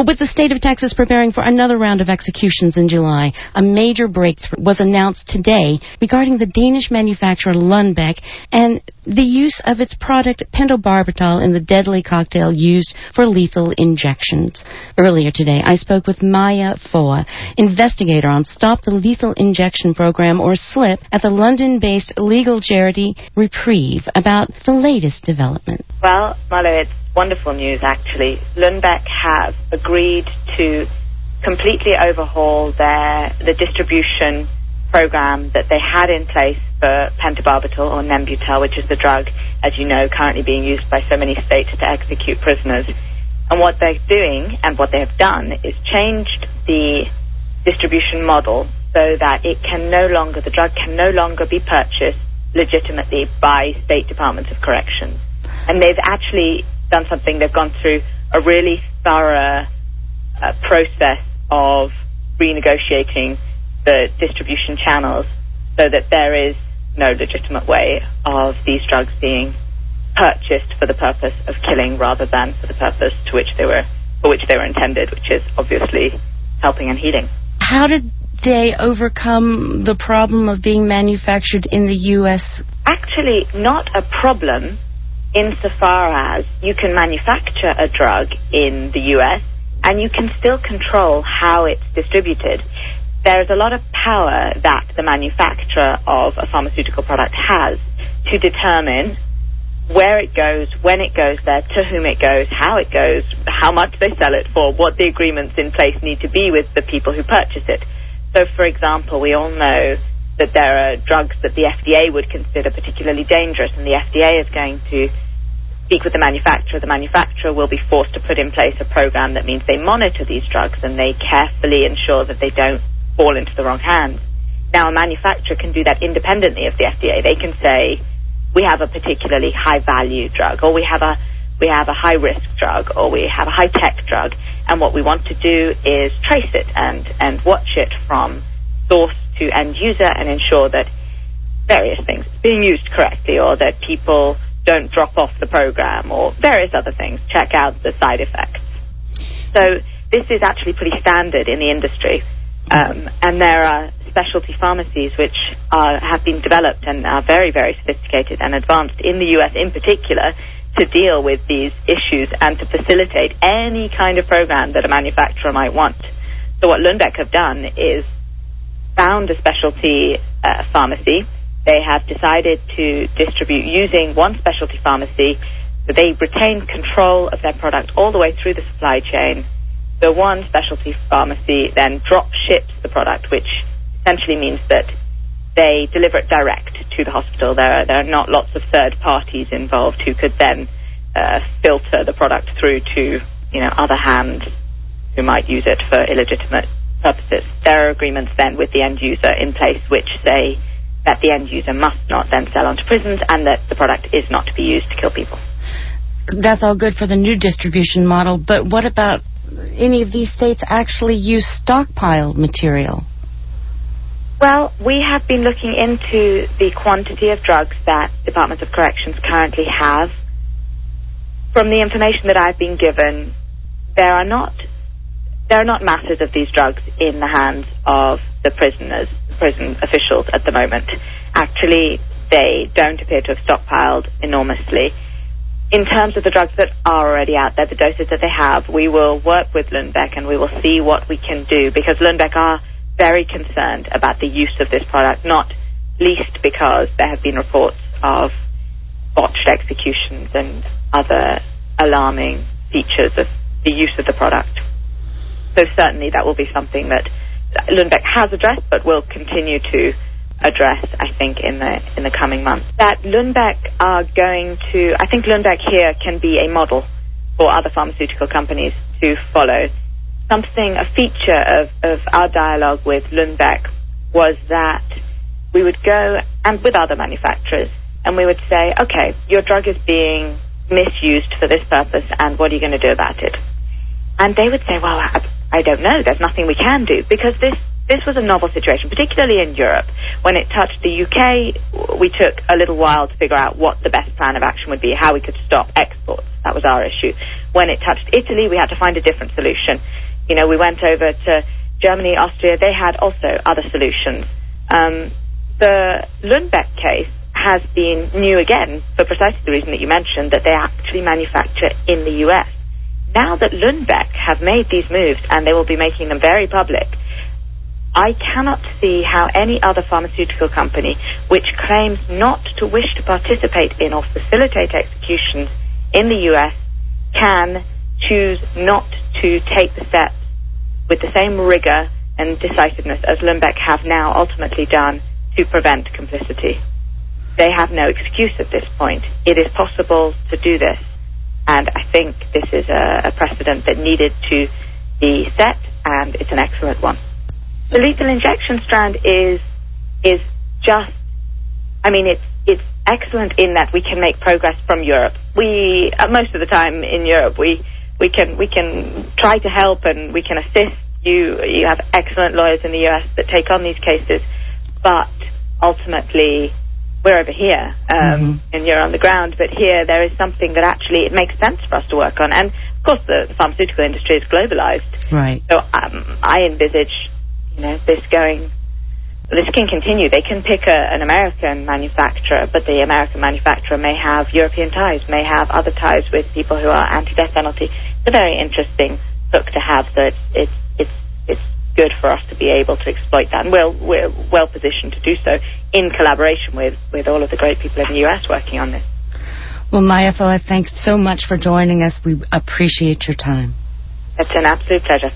Well, with the state of Texas preparing for another round of executions in July, a major breakthrough was announced today regarding the Danish manufacturer Lundbeck and the use of its product pentobarbital in the deadly cocktail used for lethal injections. Earlier today, I spoke with Maya Foa, investigator on Stop the Lethal Injection Program, or SLIP, at the London-based legal charity Reprieve, about the latest development. Well, Marlo, it's wonderful news, actually. Lundbeck have agreed to completely overhaul their the distribution program that they had in place for pentobarbital or Nembutal, which is the drug, as you know, currently being used by so many states to execute prisoners. And what they're doing and what they have done is changed the distribution model so that it can no longer, the drug can no longer be purchased legitimately by state departments of corrections. And they've actually done something, they've gone through a really thorough uh, process of renegotiating the distribution channels so that there is no legitimate way of these drugs being purchased for the purpose of killing rather than for the purpose to which they were for which they were intended, which is obviously helping and healing. How did they overcome the problem of being manufactured in the U.S.? Actually, not a problem insofar as you can manufacture a drug in the U.S. and you can still control how it's distributed. There's a lot of power that the manufacturer of a pharmaceutical product has to determine where it goes, when it goes there, to whom it goes, how it goes, how much they sell it for, what the agreements in place need to be with the people who purchase it. So, for example, we all know that there are drugs that the FDA would consider particularly dangerous, and the FDA is going to speak with the manufacturer. The manufacturer will be forced to put in place a program that means they monitor these drugs and they carefully ensure that they don't fall into the wrong hands. Now, a manufacturer can do that independently of the FDA. They can say, we have a particularly high value drug, or we have a we have a high risk drug, or we have a high tech drug, and what we want to do is trace it and and watch it from source to end user and ensure that various things are being used correctly, or that people don't drop off the program, or various other things. Check out the side effects. So this is actually pretty standard in the industry, um, and there are specialty pharmacies which are, have been developed and are very, very sophisticated and advanced in the US in particular to deal with these issues and to facilitate any kind of program that a manufacturer might want. So what Lundbeck have done is found a specialty uh, pharmacy. They have decided to distribute using one specialty pharmacy. So they retain control of their product all the way through the supply chain. The one specialty pharmacy then drop ships the product, which essentially means that they deliver it direct to the hospital. There are, there are not lots of third parties involved who could then uh, filter the product through to you know other hands who might use it for illegitimate purposes. There are agreements then with the end user in place which say that the end user must not then sell onto prisons and that the product is not to be used to kill people. That's all good for the new distribution model, but what about any of these states actually use stockpiled material? Well, we have been looking into the quantity of drugs that Departments of Corrections currently have. From the information that I've been given, there are not there are not masses of these drugs in the hands of the prisoners, prison officials at the moment. Actually, they don't appear to have stockpiled enormously. In terms of the drugs that are already out there, the doses that they have, we will work with Lundbeck and we will see what we can do because Lundbeck are very concerned about the use of this product, not least because there have been reports of botched executions and other alarming features of the use of the product. So certainly that will be something that Lundbeck has addressed, but will continue to address, I think, in the in the coming months. That Lundbeck are going to, I think Lundbeck here can be a model for other pharmaceutical companies to follow something, a feature of, of our dialogue with Lundbeck was that we would go and with other manufacturers and we would say, okay, your drug is being misused for this purpose and what are you going to do about it? And they would say, well, I, don't know. There's nothing we can do because this, this was a novel situation, particularly in Europe. When it touched the UK, we took a little while to figure out what the best plan of action would be, how we could stop exports. That was our issue. When it touched Italy, we had to find a different solution. You know, we went over to Germany, Austria. They had also other solutions. Um, the Lundbeck case has been new again for precisely the reason that you mentioned, that they actually manufacture in the US. Now that Lundbeck have made these moves, and they will be making them very public, I cannot see how any other pharmaceutical company which claims not to wish to participate in or facilitate executions in the US can choose not to take the steps with the same rigor and decisiveness as Lundbeck have now ultimately done to prevent complicity. They have no excuse at this point. It is possible to do this, and I think this is a, a precedent that needed to be set, and it's an excellent one. The lethal injection strand is is just. I mean, it's it's excellent in that we can make progress from Europe. We uh, most of the time in Europe we we can we can try to help and we can assist. You you have excellent lawyers in the US that take on these cases, but ultimately we're over here um, mm-hmm. and you're on the ground. But here there is something that actually it makes sense for us to work on. And of course, the, the pharmaceutical industry is globalized. Right. So um, I envisage you know, this going, this can continue. They can pick a, an American manufacturer, but the American manufacturer may have European ties, may have other ties with people who are anti-death penalty. It's a very interesting book to have. That it's it's it's good for us to be able to exploit that, and we're we're well positioned to do so in collaboration with with all of the great people in the US working on this. Well, Maya Foa, thanks so much for joining us. We appreciate your time. It's an absolute pleasure.